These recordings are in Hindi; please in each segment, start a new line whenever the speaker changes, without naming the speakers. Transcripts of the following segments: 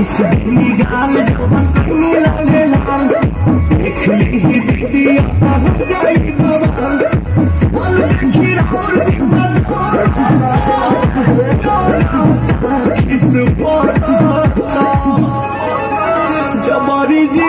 इसकी गाल जो लाल लाल। देख ली दीदी हो जाई बवाल चल देखी राहुल जी किस जमारी जी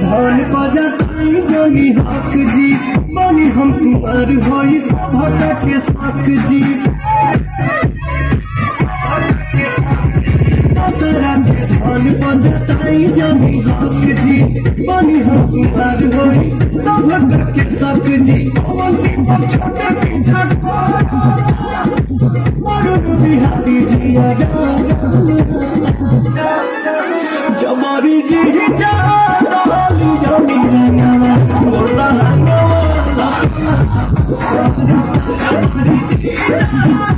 धन बजाताई जोनी हक जी। बनी हम कुमार होई सभा के शक जी। सारा के धन बजाताई जोनी हक जी। बनी हम कुमार होई सभा के शक जी। अवंती पर छोटे पीछा मरुन बिहारी जी जमारी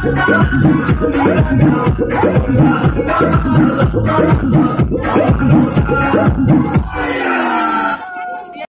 Thank you.